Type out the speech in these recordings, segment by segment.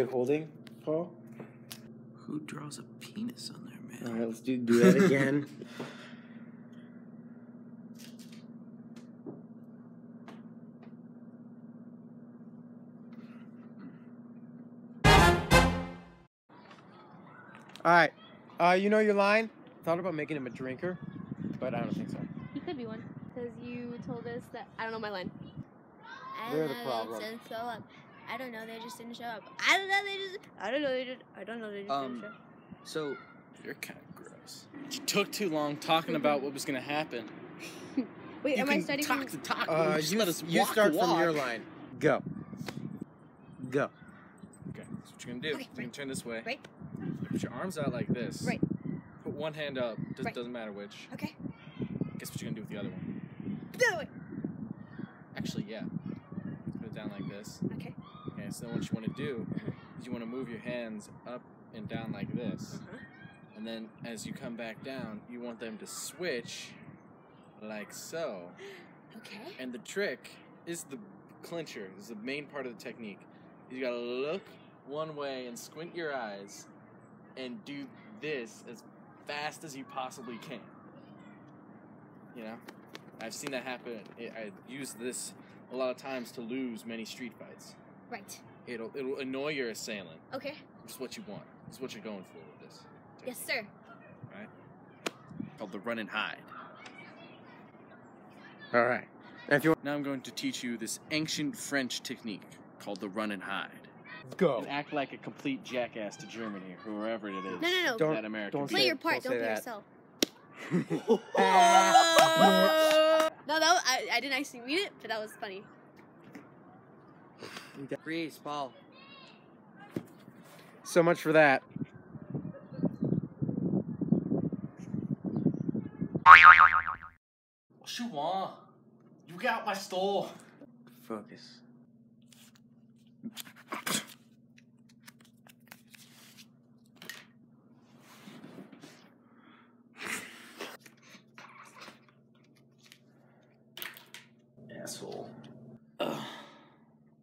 Good holding, Paul. Who draws a penis on there, man? right, let's do do that again. All right, uh, you know your line. Thought about making him a drinker, but I don't think so. He could be one. Because you told us that. I don't know my line. I They're the know, problem. They didn't show up. I don't know. They just didn't show up. I don't know. They just. I don't know. They just. I don't know. They just Um, didn't show up. So, you're kind of gross. You took too long talking about what was gonna happen. Wait, you am can I starting talk from. to talk. Uh, just you, let us you walk start the from your line. Go. Go. Okay, so what you're gonna do? Okay, you're gonna turn this way. Right. Put your arms out like this. Right. Put one hand up. Does, Right. Doesn't matter which. Okay. Guess what you're gonna do with the other one? Do it. Actually, yeah. Put it down like this. Okay. Okay, so then what you want to do is you want to move your hands up and down like this. Uh-huh. And then as you come back down, you want them to switch like so. Okay. And the trick is the clincher, is the main part of the technique. You gotta look one way and squint your eyes and do this as fast as you possibly can. You know? I've seen that happen. I- used this a lot of times to lose many street fights. Right. It'll it'll annoy your assailant. Okay. It's what you want. It's what you're going for with this. Yes, sir. Called the run and hide. All right. And if you Now I'm going to teach you this ancient French technique called the run and hide. go. And act like a complete jackass to Germany or whoever it is. No, no, no. Don't- that American. don't Play your part. don't Don't, say that. yourself. No, that was, I, I didn't actually mean it, but that was funny. Freeze, Paul. so much for that. What you want? You got my store. Focus. Asshole. Ugh.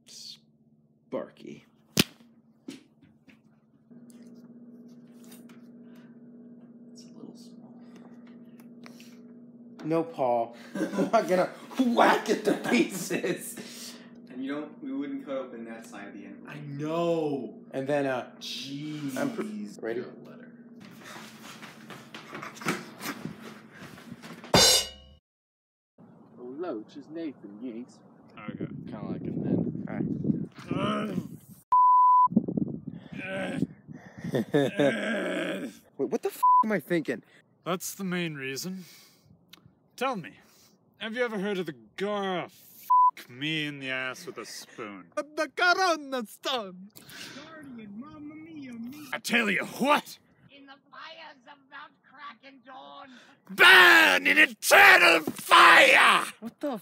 Sparky. It's a little small. No, Paul. I'm not gonna whack it to pieces. And you don't, we wouldn't cut open that side of the end. I know. And then, uh, Jeez. I'm pr- ready? Your letter. Hello, just Nathan Yates. Okay. Kind of like him then. Wait, what the f am I thinking? That's the main reason. Tell me, have you ever heard of the Gora f me in the ass with a spoon? The Corona stone. guardian I tell you what! In the fires of Mount Kraken Dawn, Burn in eternal fire! What the f?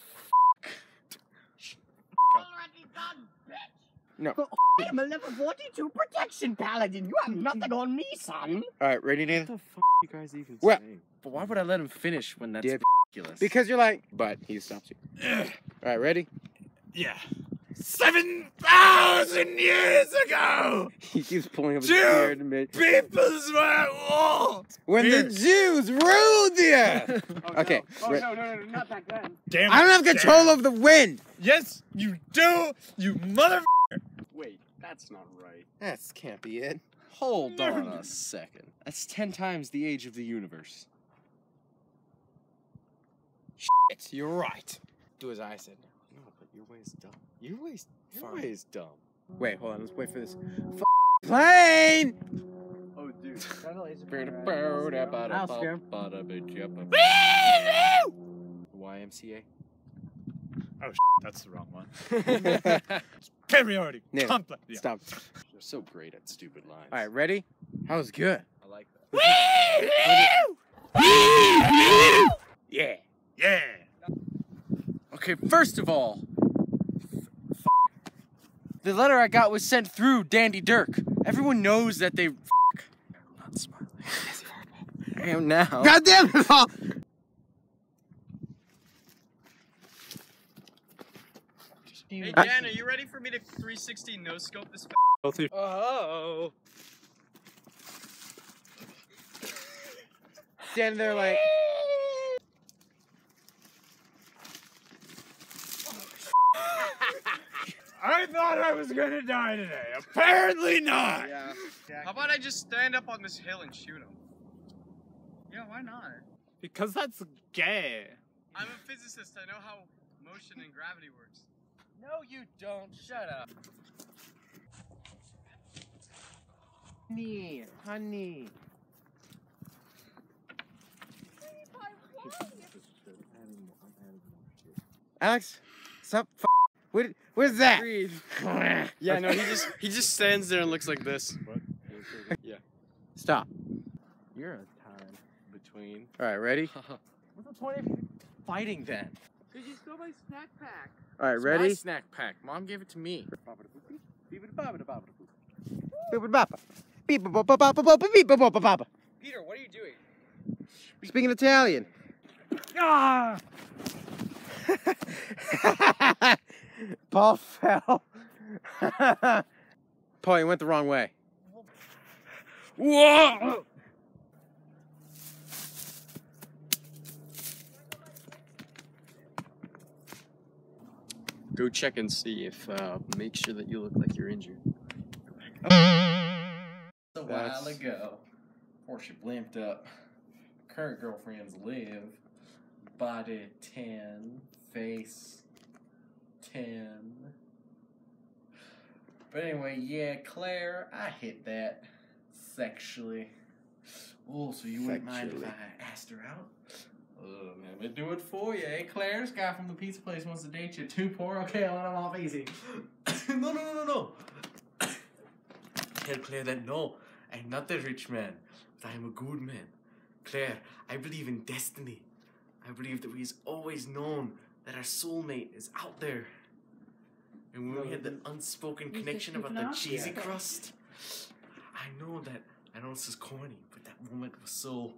already done, bitch! No. I am a level 42 protection paladin. You have nothing on me, son. All right, ready, Nathan? What the f you guys even Well- saying? But why would I let him finish when that's Dip. ridiculous? Because you're like, but he stops you. Ugh. All right, ready? Yeah. Seven thousand years ago, He keeps pulling up his beard and mid. peoples were at war. When Here. the Jews ruled the earth. Oh, okay. Oh, re- no, no, no, not back then. Damn I don't have control damn. of the wind. Yes, you do, you mother. Wait, that's not right. That can't be it. Hold on a second. That's ten times the age of the universe. Shit, you're right. Do as I said. No, but your way is dumb. Your way's your Fine. way is dumb. Wait, hold on. Let's wait for this. F- plane. Oh, dude. YMCA. Oh, That's the wrong one. Superiority Nailed it. complex. Yeah. Stop. You're so great at stupid lines. All right, ready? That was good. I like that. Yeah. Yeah. Okay, first of all, f- the letter I got was sent through Dandy Dirk. Everyone knows that they. Not smiling. I am now. God damn it, Paul. Hey, Dan, are you ready for me to 360 no scope this? Oh. Standing there like. I thought I was gonna die today. Apparently not. Yeah. How about I just stand up on this hill and shoot him? Yeah, why not? Because that's gay. I'm a physicist. I know how motion and gravity works. No, you don't. Shut up. Honey, honey. Alex, stop. F- what? What is that? Yeah, no, he just he just stands there and looks like this. What? Stop. You're a time between. All right, ready? What's the point of fighting then? Cause you stole my snack pack. It's All right, my ready? snack pack. Mom gave it to me. Peter, what are you doing? Speaking Italian. Ah! Paul fell. Paul, you went the wrong way. Whoa! Go check and see if uh, make sure that you look like you're injured. A while ago, before she blimped up, current girlfriends live. Body 10, face 10. But anyway, yeah, Claire, I hit that sexually. Oh, so you wouldn't mind if I asked her out? Oh, man, we do it for you, eh? Claire, this guy from the pizza place wants to date you. Too poor? Okay, I'll let him off easy. no, no, no, no, no. Tell Claire that no, I'm not a rich man, but I am a good man. Claire, I believe in destiny. I believe that we've always known that our soulmate is out there. And when we had the unspoken connection about the cheesy crust, I know that, I know this is corny, but that moment was so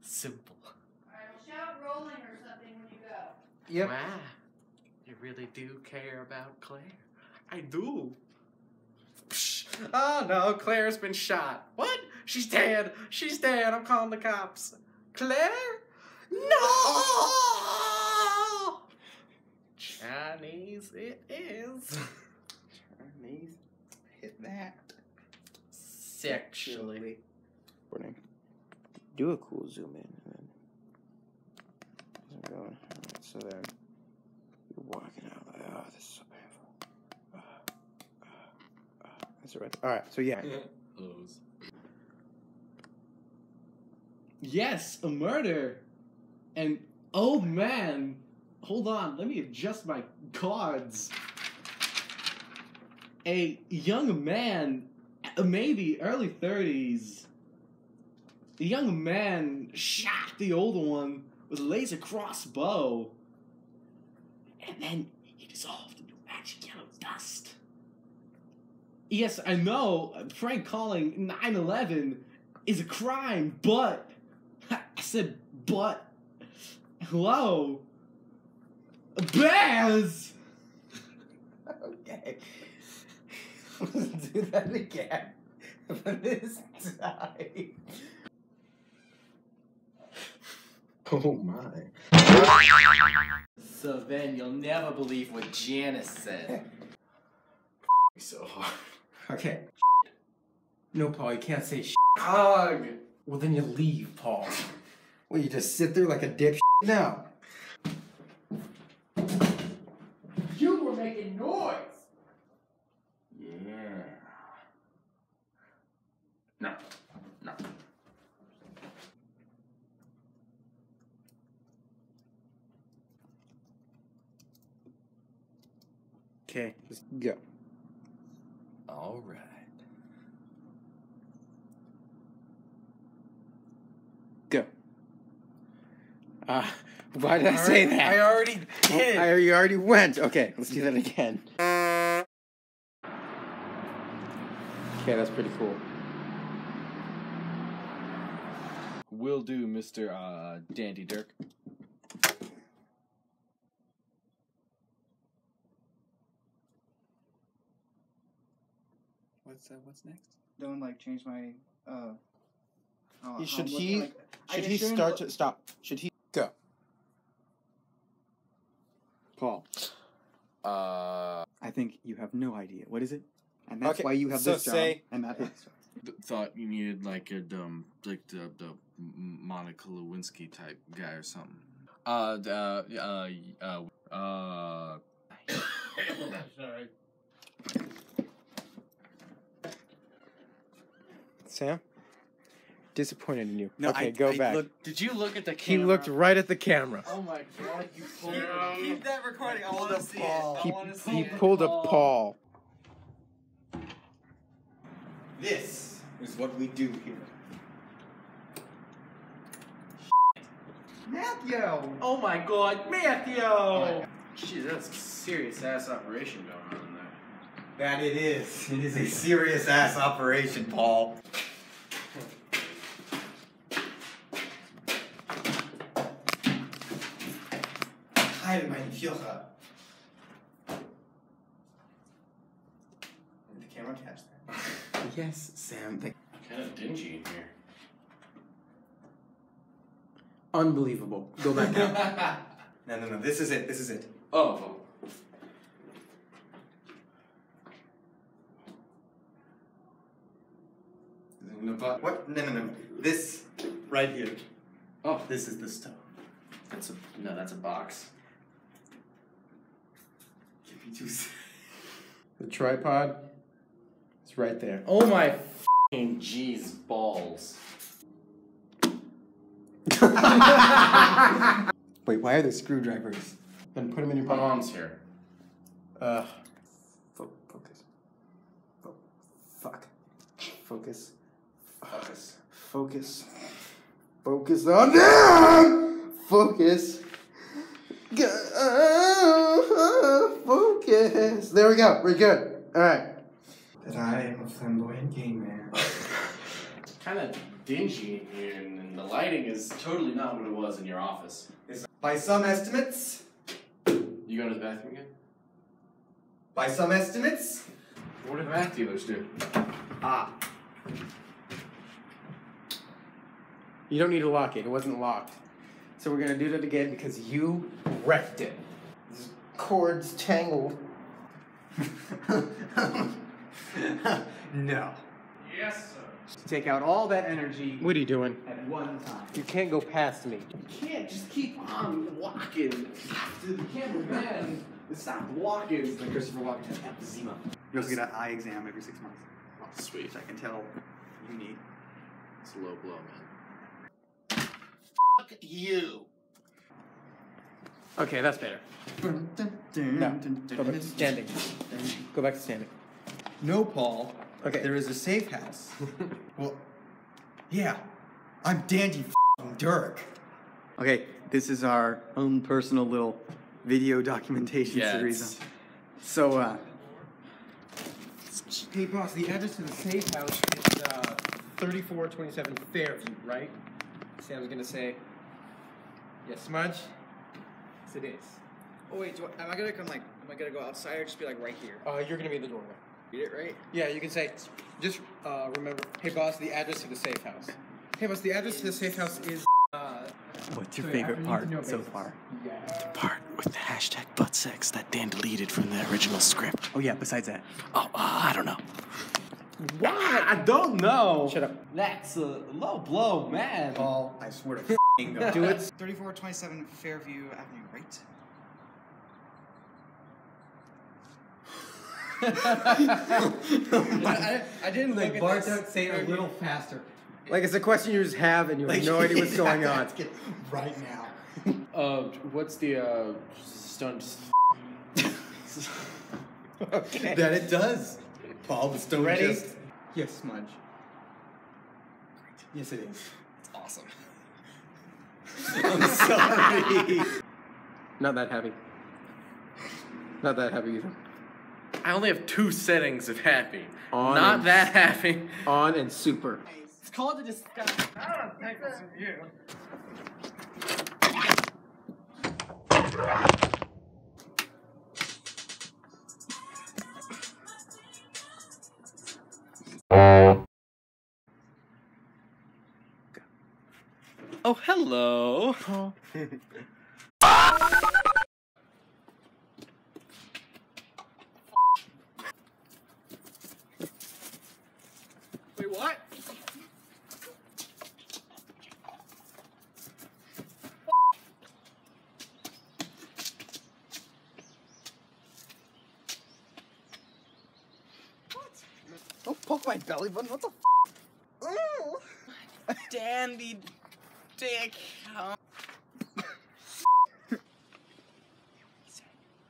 simple. Alright, well, shout rolling or something when you go. Yep. Wow, you really do care about Claire? I do. Oh no, Claire's been shot. What? She's dead. She's dead. I'm calling the cops. Claire? No! Chinese it is. Chinese. Hit that. Sexually. Morning. Do a cool zoom in. And then there we go. Alright, so then you're walking out like, oh, this is so painful. Ah, ah, ah. That's it right there. All right, so yeah. Those. Yes, a murder. And oh man, hold on, let me adjust my cards. A young man, uh, maybe early 30s, the young man shot the older one with a laser crossbow. And then he dissolved into magic yellow dust. Yes, I know Frank calling 9 11 is a crime, but. I said, but. Hello? Baz! Okay. Let's do that again. But this time. Oh my. So then you'll never believe what Janice said. so hard. Okay. No, Paul, you can't say sh. Hug! Well, then you leave, Paul. Well, you just sit there like a dip. No. You were making noise. Yeah. No. No. Okay, let's go. Alright. Go. Uh, why did I, I already, say that? I already did. Oh, I, you already went. Okay, let's do that again. Okay, that's pretty cool. Will do, Mr. Uh, Dandy Dirk. What's uh, what's next? Don't like change my. Uh, oh, should he? Like, should he start look. to stop? Should he? Paul, Uh, I think you have no idea. What is it? And that's Okay, why you have so this job say- and not his. th- thought you needed like a um like the the Monica Lewinsky type guy or something. Uh, d- uh, uh, uh, uh. Sorry. Sam. Disappointed in you. No, okay, I- go I back. looked- Did you look at the camera? he looked right at the camera. Oh my god, you pulled Keep that recording. I want to see it. He, he pulled a Paul. This is what we do here. Matthew. Oh my god, Matthew! Oh Jeez, that's a serious ass operation going on in there. That it is. It is a serious ass operation, Paul. Heil. Did the camera catch that? yes, Sam. The Kind of dingy in here. Unbelievable. Go back now. no, no, no. This is it. This is it. Oh. But what? No, no, no. This right here. Oh. This is the stuff. That's a no. That's a box. Give me two seconds. the tripod. It's right there. Oh my f***ing jeez balls. Wait, why are there screwdrivers? Then put them in your pocket. mom's here. Uh, fo- focus. Fo- fuck. Focus. Focus. Focus. Focus on them. Focus. Go- Focus. There we go. We're good. All right. That I am a flamboyant gay man. it's Kind of dingy in here, and, and the lighting is totally not what it was in your office. By some estimates, You go to the bathroom again? by some estimates, What do the math dealers do? ah, You don't need to lock it. It wasn't locked. So we're gonna do that again because you wrecked it. This cord's tangled. no. Yes, sir. Take out all that energy What are you doing? at one time. You can't go past me. You can't just keep on walking after the cameraman. Stop walking. Like Christopher Walken has emphysema. You also get an eye exam every six months, Oh, sweet. which I can tell you need. It's a low blow, man. Fuck you. Okay, that's better. No. Go back to standing. Go back to standing. No, Paul. Okay. There is a safe house. well, yeah. I'm Dandy f***ing Dirk. Okay, this is our own personal little video documentation Yeah, series. it's- So, uh, Hey, boss, the address to the safe house is uh, 3427 Fairview, right? Sam's gonna say, yes, Smudge? Yes, it is. Oh wait, do I, am I gonna come like? Am I gonna go outside or just be like right here? Uh, you're gonna be in the doorway. Read it right? Yeah, you can say, just uh, remember, hey, boss, the address to the safe house. Hey, boss, the address to the safe house is. Uh, what's your so favorite part need to know so basis. far? Yeah. part with the hashtag butt sex that Dan deleted from the original script. Oh, yeah, besides that. Oh, uh, I don't know. Why? I don't know. Shut up. That's a low blow, man. Paul, I swear to f***ing God. Do it. 3427 Fairview Avenue, right? I, I, I didn't Like, look Bart, don't say it a little faster. Like, it's a question you just have and you have no idea what's going on. right now. Uh, what's the uh stunt? okay. That it does. Paul, the stone Ready? just... Yes, Smudge. Yes, it is. It's awesome. I'm sorry. Not that happy. Not that happy either. I only have two settings of happy. On Not that happy. On and super. It's called a disguise. Hello. Wait, what? Don't poke my belly button. What the f? Dandy dick.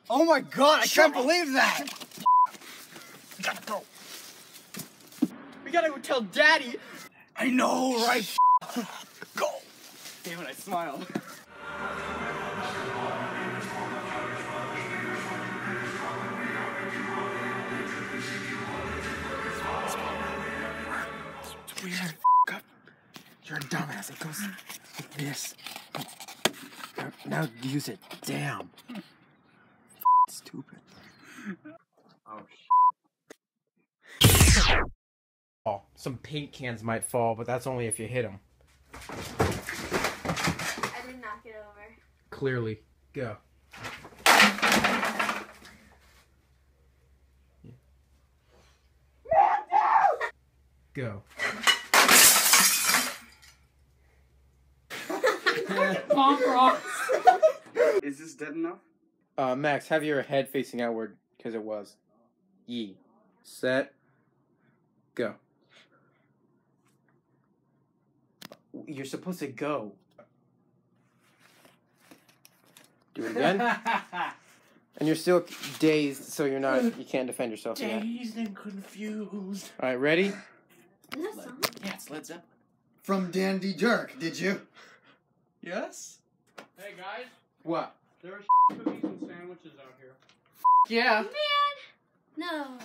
Oh my god, I can't believe that! We gotta go. We gotta go tell Daddy. I know, right? Go. Damn it, I smiled. You're a dumbass. It goes like this. Now use it. Damn. Stupid. Oh, some paint cans might fall, but that's only if you hit them. I did knock it over. Clearly. Go. Go. Is this dead enough? Uh, Max, have your head facing outward, because it was. Ye. Set. Go. You're supposed to go. Do it again. and you're still dazed, so you're not. You can't defend yourself. yet. Dazed and confused. All right, ready? Is that? Yeah, it's Led Zeppelin. From Dandy Dirk, did you? Yes. Hey guys, What? there are cookies and sandwiches out here. Yeah. Man, no.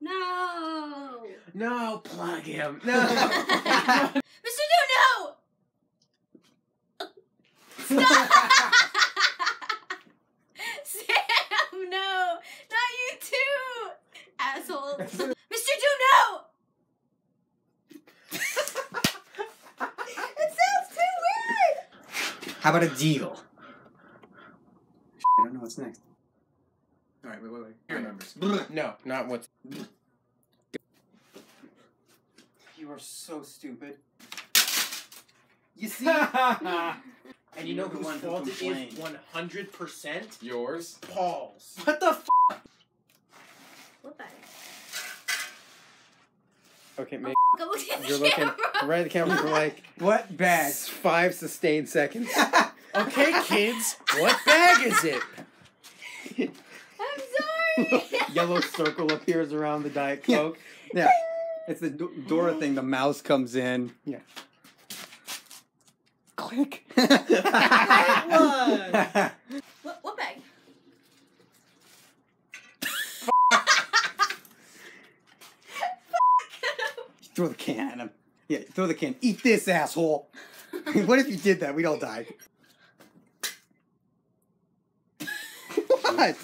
No. No, plug him. No. Mr. Do no! Stop! Sam, no! Not you too! Assholes. Mr. Do no! it sounds too weird! How about a deal? I don't know what's next. All right, wait, wait, wait. He remembers. No, not what's. You are so stupid. You see? And you know You're whose one who fault it is 100%? Yours? Paul's. what the f? What bag? Okay, make, Go look at you're looking camera. right at the camera for like What bag? five sustained seconds. Okay, kids, what bag is it? I'm sorry. Yellow circle appears around the Diet Coke. Yeah. It's the Do- Dora thing. The mouse comes in. Yeah. Click. what, what bag? throw the can at him. Yeah, throw the can. Eat this, asshole. what if you did that? We'd all die. what?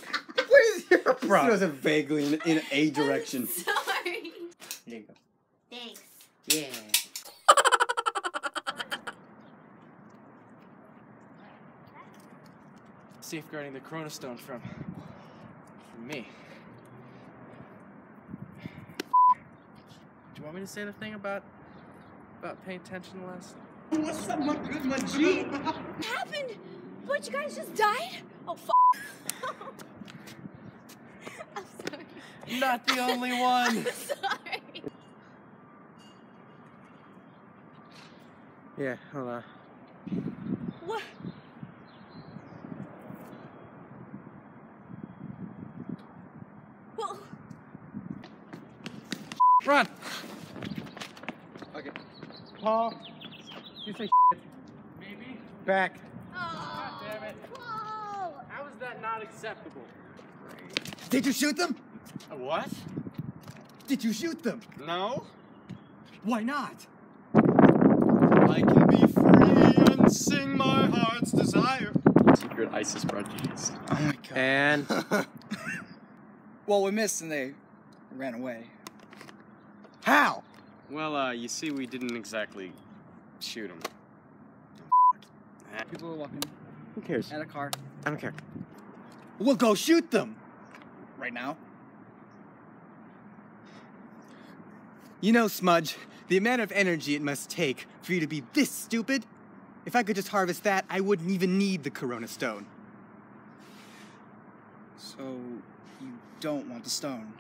What is your problem? It was a vaguely in, in a direction. Sorry. There you go. Thanks. Yeah. Safeguarding the Corona Stone from, from me. Do you want me to say the thing about about paying attention less? What's up, my good, my G? What happened? What, you guys just died? Oh, f. I'm sorry. Not the only one. I'm sorry. Yeah, hold on. What? Well, Run. Okay. Paul, you say Maybe? back. oh, damn it. Whoa. How is that not acceptable? Did you shoot them? A what? Did you shoot them? No? Why not? I can be free and sing my heart's desire. Secret ISIS broadcast. Oh my god. And Well, we missed and they ran away. How? Well, uh, you see, we didn't exactly shoot them. People are walking Who cares? at a car I don't care. We'll go shoot them. right now. You know, Smudge, the amount of energy it must take for you to be this stupid. If I could just harvest that, I wouldn't even need the Corona Stone. So you don't want the stone.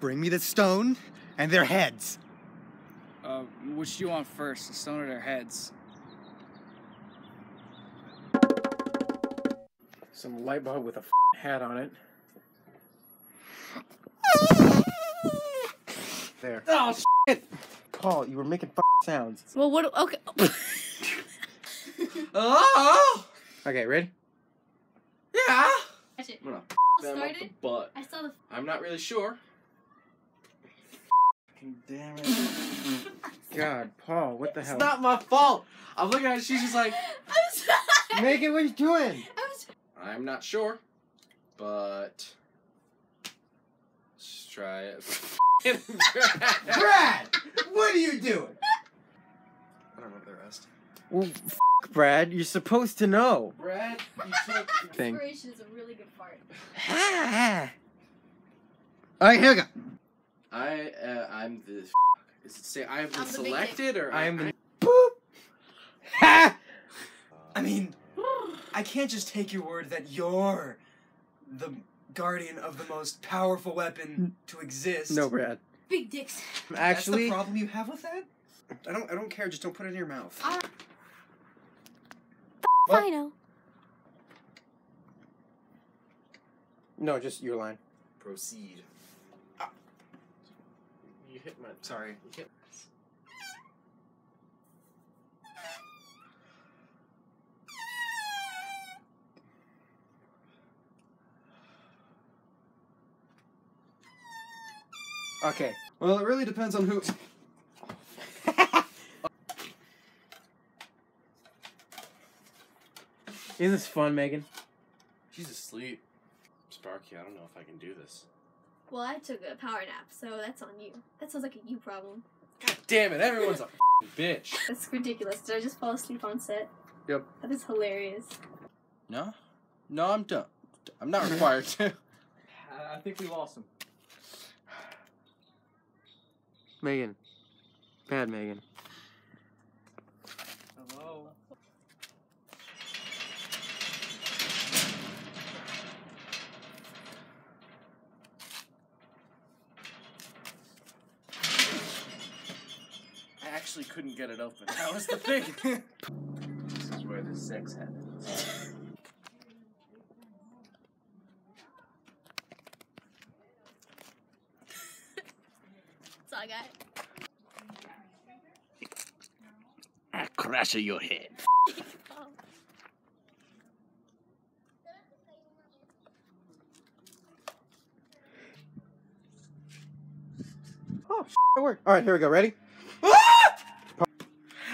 Bring me the stone and their heads. Uh, which do you want first, the stone or their heads? Some light bulb with a f- hat on it. There. Oh, shit! Paul, you were making f- sounds. Well, what? Okay. Oh! Okay, ready? Yeah! Catch it. I'm gonna them up the Started? butt. I saw the. I'm not really sure. Damn it. God, Paul, what the hell? It's not my fault. I'm looking at it, she's just like, I'm sorry. Megan, what are you doing? I was. I'm not sure, but let's try it. Brad, what are you doing? I don't know the rest. Well, f- Brad, you're supposed to know. Brad, you took. Thing. Inspiration is a really good part. All right, here we go. I, uh, I'm the. Is it say I have been I'm selected or I am the. Boop. Ha! I mean, I can't just take your word that you're the guardian of the most powerful weapon to exist. No, Brad. Big dicks. Actually, That's the problem you have with that? I don't. I don't care. Just don't put it in your mouth. I- What? Final. no, just your line. proceed. Ah. You hit my. Sorry. You hit. Okay. Well, it really depends on who. Isn't this fun, Megan? She's asleep. Sparky, I don't know if I can do this. Well, I took a power nap, so that's on you. That sounds like a you problem. God damn it! Everyone's a f***ing bitch. That's ridiculous. Did I just fall asleep on set? Yep. That is hilarious. No, no, I'm done. I'm not required to. I think we lost him. Megan. Bad Megan. Hello. I actually couldn't get it open. That was the thing. this is where the sex happens. All I got. I crash your head. Oh, it worked. All right, here we go. Ready?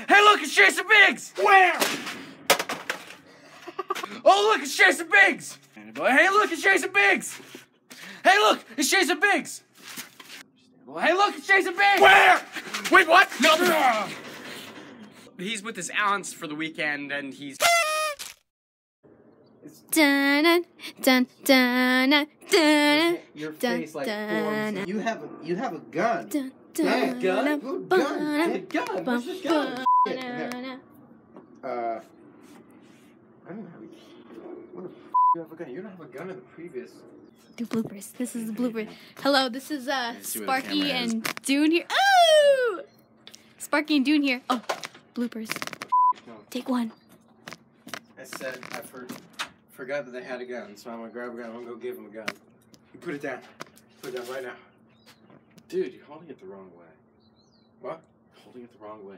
Hey, look, it's Jason Biggs! Where? oh, look, it's Jason Biggs! Hey, look, it's Jason Biggs! Hey, look, it's Jason Biggs! Hey, look, it's Jason Biggs! Where? Wait, what? No. He's with his aunts for the weekend, and he's. Dun dun dun dun dun dun Your dun face like dun forms. You have a you have a gun. dun Yeah, dun gun. dun Good dun gun. dun Good gun. What's this bum, gun? bum, Shit, come here. dun, Uh, I don't know. how we- What the f- you have a gun? You don't have a gun in the previous. Do bloopers. This is the blooper. Hello, this is uh see where the Sparky and Dune here. Oh! Sparky and Dune here. Oh, bloopers. Take one. I said I for, forgot that they had a gun, so I'm gonna grab a gun. I'm gonna go give them a gun. You put it down. Put it down right now. Dude, you're holding it the wrong way. What? Holding it the wrong way.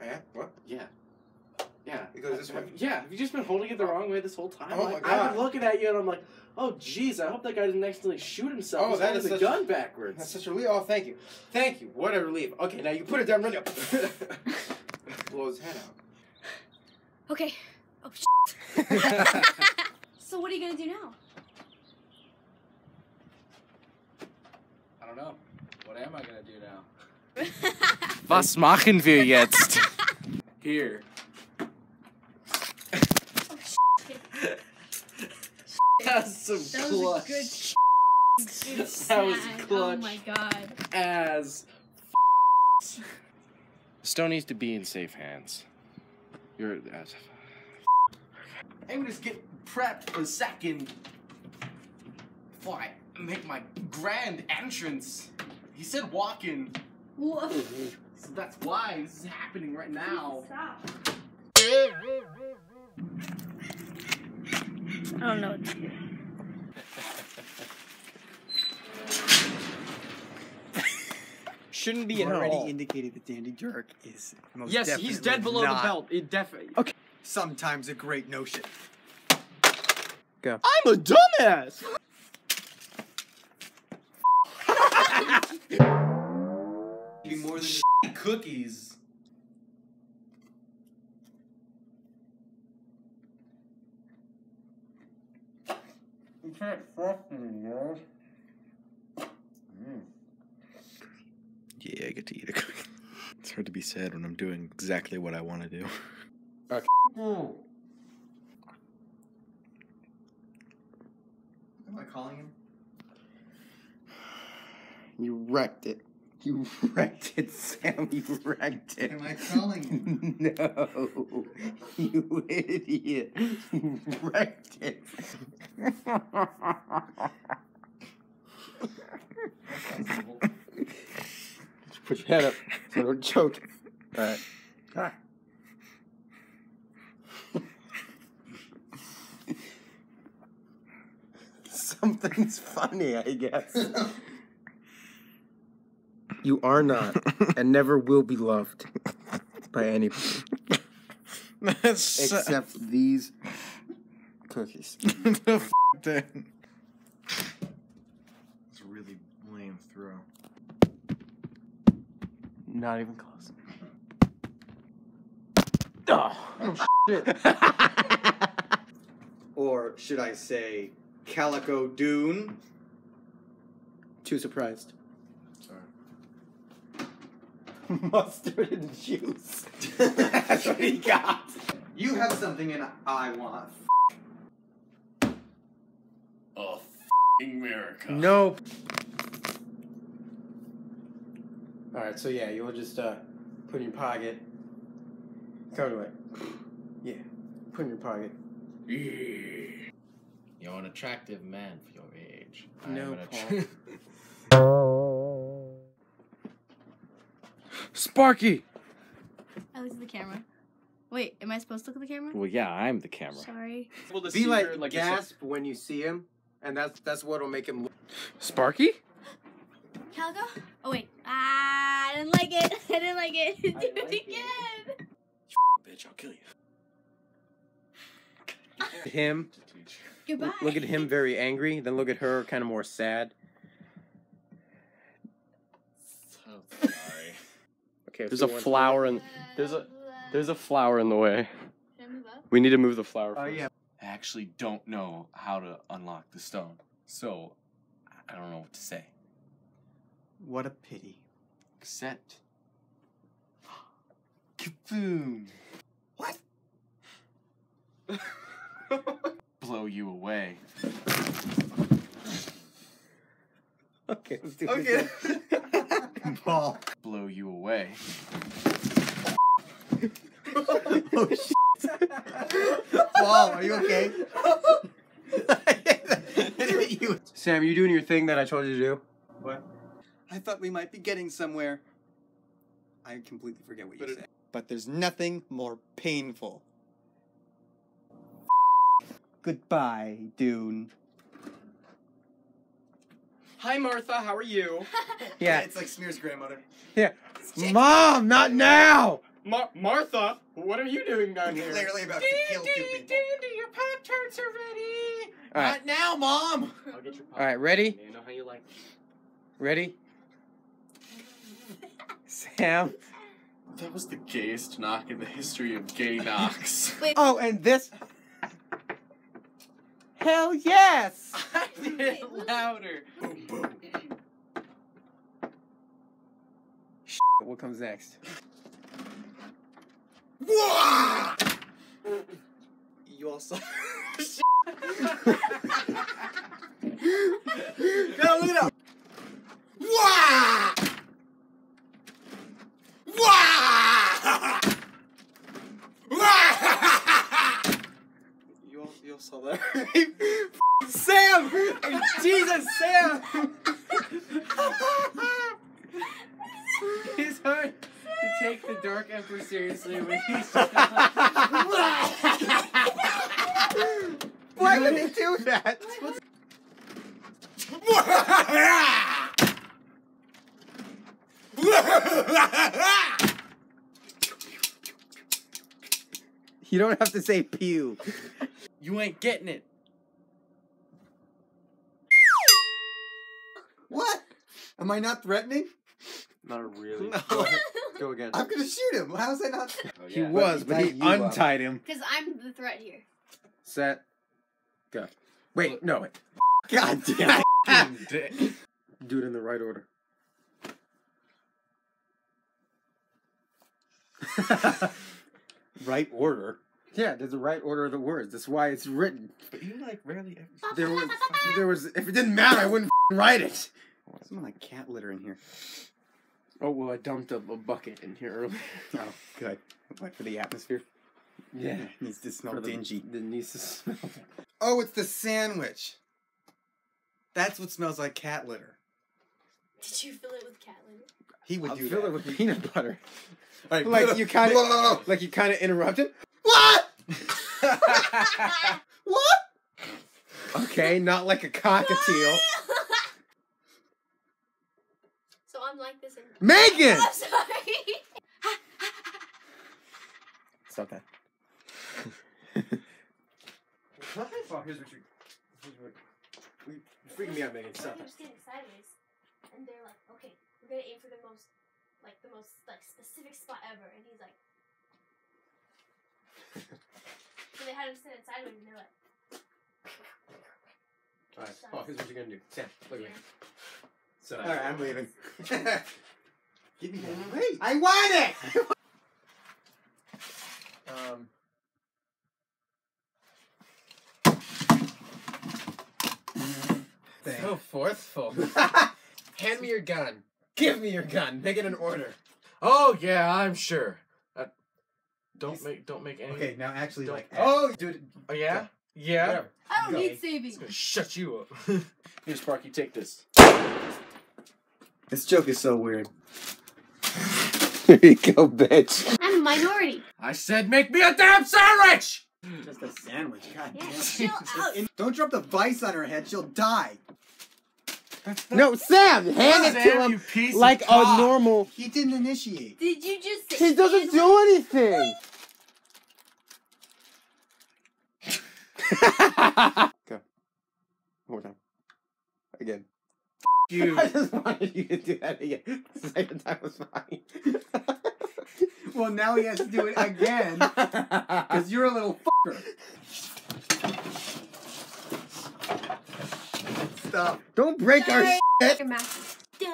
Yeah. What? Yeah. Yeah. It goes this way. Yeah, have you just been holding it the wrong way this whole time? Oh my Like, I've been looking at you and I'm like, oh jeez, I hope that guy didn't accidentally shoot himself. Oh, He's that holding is the such- gun backwards. That's such a relief. Oh, thank you. Thank you. What a relief. Okay, now you put it down right now. Blow his head out. Okay. Oh, so what are you gonna do now? I don't know. What am I gonna do now? Was machen wir jetzt? Here. That's some That was clutch. a good. good That was snag. Oh my god. as Stone needs to be in safe hands. You're as I'm just get prepped for a second before I make my grand entrance. He said walking, Whoa. so that's why this is happening right now. Stop. Oh, don't know. what to do. Shouldn't be You at already all. indicated that Dandy Dirk is most Yes, he's dead below not the belt. It definitely. Okay. Sometimes a great notion. Go. I'm a dumbass. Be more than Cookies. Can't fuck me, yo. Yeah, I get to eat a cookie. It's hard to be sad when I'm doing exactly what I want to do. Uh, Am I calling him? You wrecked it. You wrecked it, Sam. You wrecked it. Am I calling you? no. You idiot. You wrecked it. Put your head up so I don't choke. All right. Ah. Something's funny, I guess. You are not and never will be loved by anybody That's so- except these cookies. the f- then. It's a really lame throw. Not even close. Oh, oh shit. or should I say, Calico Dune? Too surprised. Mustard and juice. That's what he got. You have something and I want. A f***ing miracle. Nope. Alright, so yeah, you'll just uh, put in your pocket. Come to it. Yeah, put in your pocket. You're an attractive man for your age. No, Paul. Sparky! I looked at the camera. Wait, am I supposed to look at the camera? well, yeah, I'm the camera. Sorry. Be like, gasp when you see him, and that's that's what'll make him. Look. Sparky? Calico? Oh wait. Ah, I didn't like it. I didn't like it. Do it like it. again. Bitch, I'll kill you. Him. Goodbye. Look at him very angry. Then look at her kind of more sad. So sorry. Okay. There's a once- flower in there's a there's a flower in the way. Should I move up? We need to move the flower. Oh first. yeah. I actually don't know how to unlock the stone, so I don't know what to say. What a pity. Except. Kaboom! What? Blow you away. Okay, let's do it. Okay. Paul. Blow you away. Oh shit. Paul, are you okay? you. Sam, you doing your thing that I told you to do? What? I thought we might be getting somewhere. I completely forget what you said. But there's nothing more painful. Goodbye, Dune. Hi Martha, how are you? Yeah. It's like Smear's grandmother. Yeah. Mom, not now. Mar- Martha, what are you doing down here? Clearly about to kill two people. your pop tarts are ready. All right. now, Mom! I'll get your pop. All right. Ready? You know how you like. Ready? Sam. That was the gayest knock in the history of gay knocks. Oh, and this. Hell yes! I did it louder. Boom, boom. What comes next? You all saw. No, look it up. You all, you all saw that. Sam! Jesus, Sam! it's hard to take the Dark Emperor seriously when he's just Why would he do that? You don't have to say pew. You ain't getting it. What? Am I not threatening? Not really. No. Go again. I'm gonna shoot him. How is that not? Oh, he was, but he Tied you up. untied him. Because I'm the threat here. Set. Go. Wait, no. Wait. God damn. it. Do it in the right order. right order. Yeah, there's a right order of the words. That's why it's written. But you like rarely ever. There was, there was. If it didn't matter, I wouldn't f***ing write it. Something like cat litter in here. Oh well, I dumped a, a bucket in here earlier. Oh, good. What for the atmosphere? Yeah, Needs to smell for the, dingy. The needs to smell. Oh, it's the sandwich. That's what smells like cat litter. Did you fill it with cat litter? He would I'll do fill that. it with peanut butter. Alright, Like you kind of, like you kind of interrupted. What? what? Okay, not like a cockatiel. so I'm like this in. Megan, I'm sorry. stop that. oh, here's what you. Here's what. You freaking me out, Megan. Stop They're that. standing sideways, and they're like, "Okay, we're gonna aim for the most, like the most like specific spot ever." And he's like, so they had him stand sideways, and they're like, All right. Oh, here's what you're gonna do. Sam, look at me. So. All right, I'm leaving. Give me that. Wait, I want it. Um. So forceful. Hand me your gun. Give me your gun. Make it an order. Oh yeah, I'm sure. Don't make don't make any. Okay, now actually, Don't- like, Oh, dude. Oh yeah. Yeah. Whatever. "I don't Go. need saving." It's gonna shut you up. Here, Sparky, take this. this joke is so weird. Here you go, bitch. I'm a minority. I said, make me a damn sandwich. Just a sandwich. God Yeah, damn. chill out. Don't drop the vice on her head. She'll die. No, Sam, hand it to him like a cock. normal. He didn't initiate. Did you just? Say He doesn't stand do anything. Go. One more time. Again. You. I just wanted you to do that again. The second time was fine. Well, now he has to do it again because you're a little fucker. Stop. Don't break our shit. Your mask. Dun.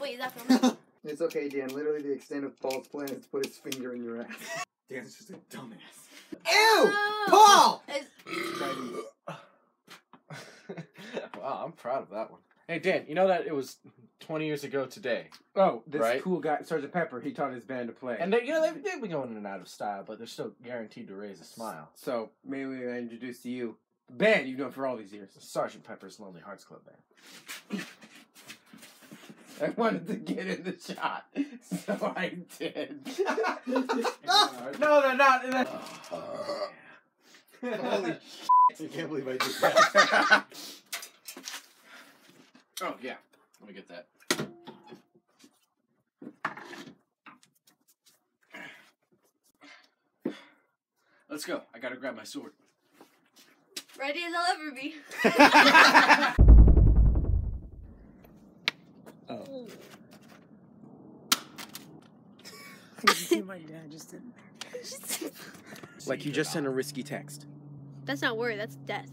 Wait, is that from? It's okay, Dan. Literally, the extent of Paul's plan is to put his finger in your ass. Dan's just a dumbass. Ew! Paul! Wow, I'm proud of that one. Hey Dan, you know that it was 20 years ago today, Oh, this Right. cool guy, Sergeant Pepper, he taught his band to play. and they, you know they've, they've been going in and out of style, but they're still guaranteed to raise a smile. so, maybe I introduce to you the band you've known for all these years. Sergeant Pepper's Lonely Hearts Club Band. I wanted to get in the shot, so I did. No, they're not. They're... Holy shit. I can't believe I did that. Oh yeah, let me get that. Let's go. I gotta grab my sword. Ready as I'll ever be. oh. My dad just didn't like you just sent a risky text. That's not word. That's death.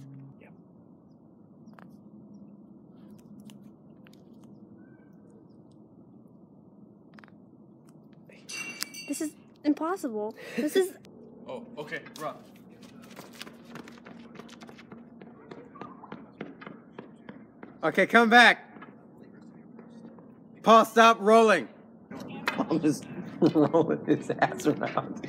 This is impossible. This is. Oh, okay, run. Okay, come back. Paul, stop rolling. Paul just rolling his ass around.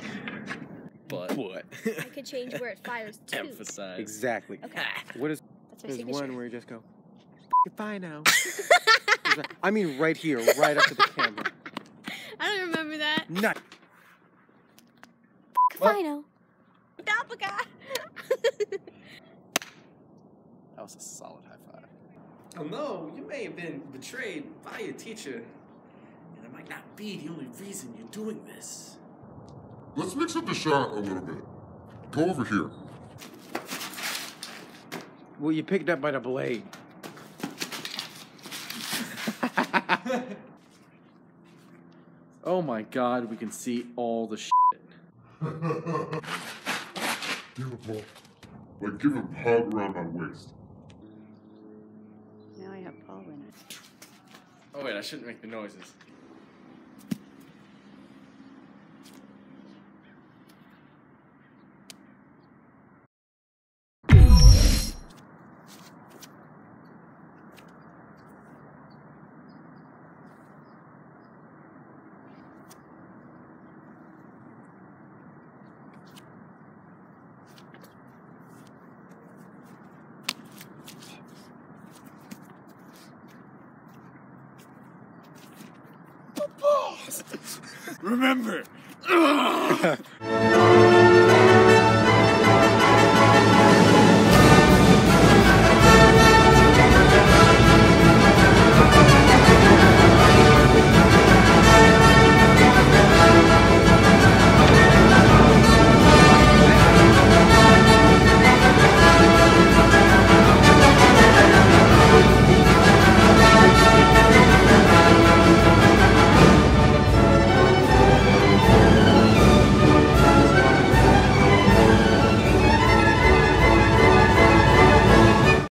But what? I could change where it fires to. Emphasize. Exactly. Okay. What is? That's There's one where you just go. "F- Bye now. I mean, right here, right up to the camera. I don't remember that. Nut. Fino. Doppelganger. That was a solid high five. Oh no, you may have been betrayed by your teacher, and it might not be the only reason you're doing this. Let's mix up the shot a little bit. Go over here. Well, you picked up by the blade. Oh my god, we can see all the shit. Give him Paul. Like, give him a hug around my waist. Now I have Paul in it. Oh wait, I shouldn't make the noises.